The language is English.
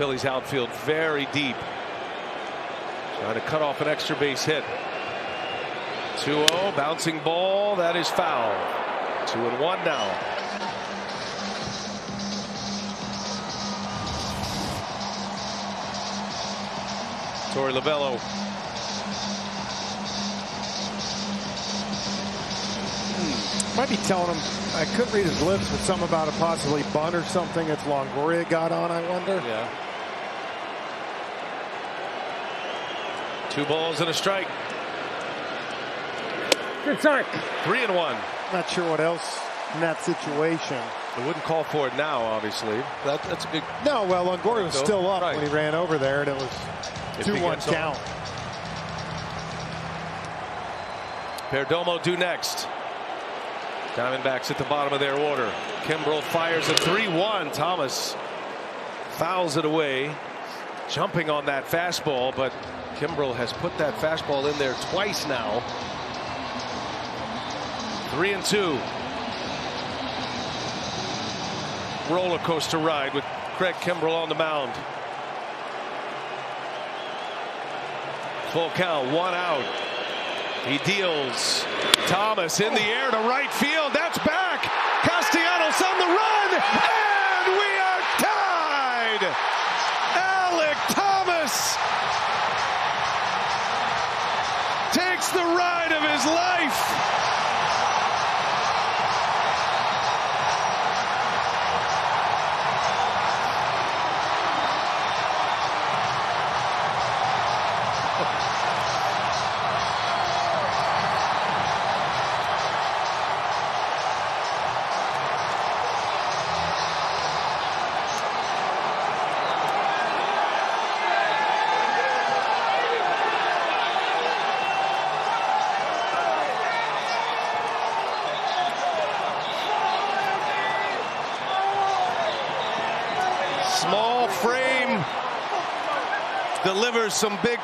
Phillies outfield very deep. Trying to cut off an extra base hit. 2 0, bouncing ball. That is foul. 2 and 1 now. Torey Lovullo. Hmm, might be telling him, I couldn't read his lips, but something about a possibly bunt or something if Longoria got on, I wonder. Yeah. Two balls and a strike. Good start. Three and one. Not sure what else in that situation. I wouldn't call for it now, obviously. That, that's a good. No, well, Longoria was still up right. when he ran over there, and it was If 2 1 gets on. count. Perdomo due next. Diamondbacks at the bottom of their order. Kimbrel fires a 3-1. Thomas fouls it away. Jumping on that fastball, but Kimbrel has put that fastball in there twice now. Three and two. Roller coaster ride with Craig Kimbrel on the mound. Full count, one out. He deals. Thomas in the air to right field. That's takes the ride of his life. Small frame delivers some big